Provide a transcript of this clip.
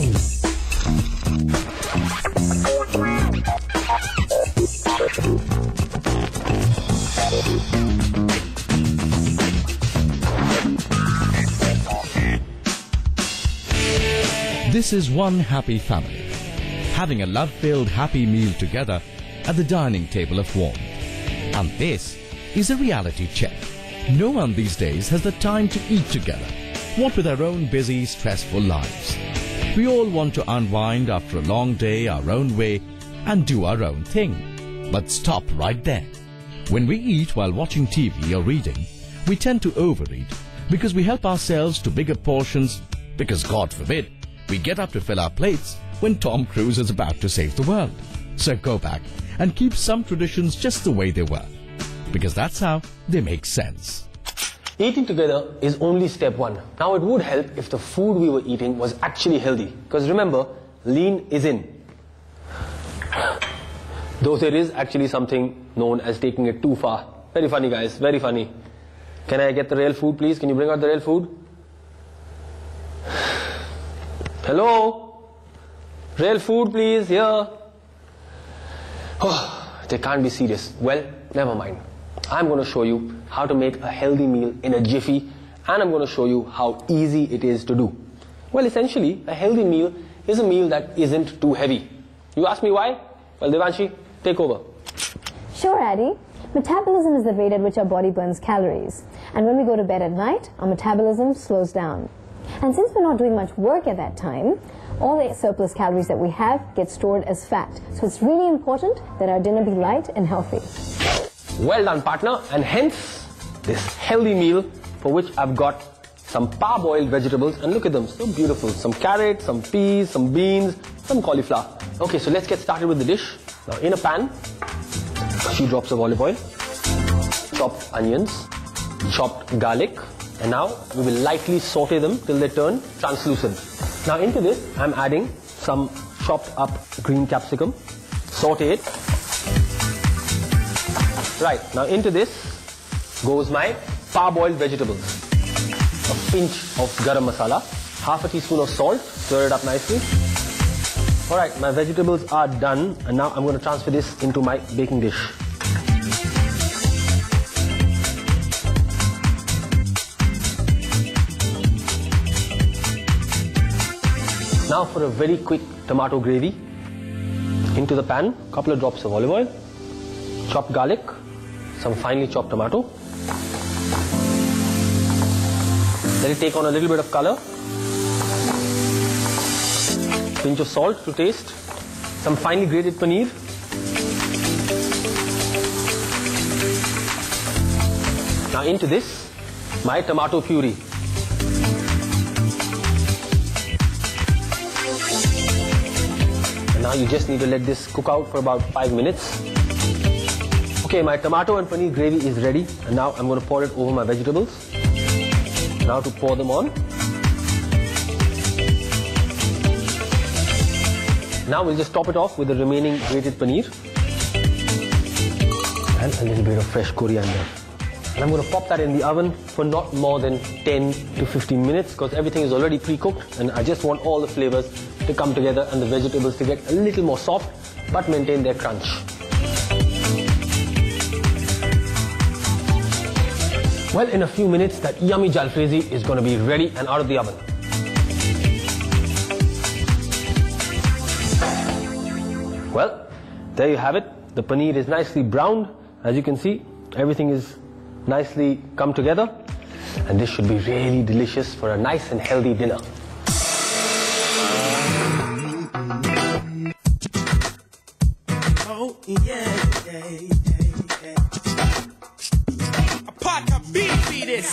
This is one happy family, having a love-filled happy meal together at the dining table of warmth. And this is a reality check. No one these days has the time to eat together, what with their own busy, stressful lives. We all want to unwind after a long day our own way and do our own thing. But stop right there. When we eat while watching TV or reading, we tend to overeat because we help ourselves to bigger portions because God forbid we get up to fill our plates when Tom Cruise is about to save the world. So go back and keep some traditions just the way they were because that's how they make sense. Eating together is only step one. Now it would help if the food we were eating was actually healthy. Because remember, lean is in. Though there is actually something known as taking it too far. Very funny guys, very funny. Can I get the real food please? Can you bring out the real food? Hello? Real food please, here. Oh, they can't be serious. Well, never mind. I'm going to show you how to make a healthy meal in a jiffy and I'm going to show you how easy it is to do. Well, essentially, a healthy meal is a meal that isn't too heavy. You ask me why? Well, Devanshi, take over. Sure, Addy. Metabolism is the rate at which our body burns calories. And when we go to bed at night, our metabolism slows down. And since we're not doing much work at that time, all the surplus calories that we have get stored as fat. So it's really important that our dinner be light and healthy. Well done, partner. And hence, this healthy meal for which I've got some parboiled vegetables. And look at them, so beautiful. Some carrots, some peas, some beans, some cauliflower. Okay, so let's get started with the dish. Now, in a pan, a few drops of olive oil, chopped onions, chopped garlic, and now we will lightly saute them till they turn translucent. Now into this I'm adding some chopped up green capsicum, saute it. Right, now into this goes my parboiled vegetables. A pinch of garam masala, half a teaspoon of salt, stir it up nicely. Alright, my vegetables are done and now I'm going to transfer this into my baking dish. Now for a very quick tomato gravy. Into the pan, a couple of drops of olive oil, chopped garlic, some finely chopped tomato. Let it take on a little bit of color. Pinch of salt to taste. Some finely grated paneer. Now into this, my tomato puree. And now you just need to let this cook out for about 5 minutes. Okay, my tomato and paneer gravy is ready and now I'm going to pour it over my vegetables. Now to pour them on. Now we'll just top it off with the remaining grated paneer and a little bit of fresh coriander. And I'm going to pop that in the oven for not more than 10 to 15 minutes because everything is already pre-cooked and I just want all the flavors to come together and the vegetables to get a little more soft but maintain their crunch. Well, in a few minutes, that yummy jalfrezi is going to be ready and out of the oven. Well, there you have it. The paneer is nicely browned. As you can see, everything is nicely come together. And this should be really delicious for a nice and healthy dinner. Oh, yeah, yeah, yeah, this.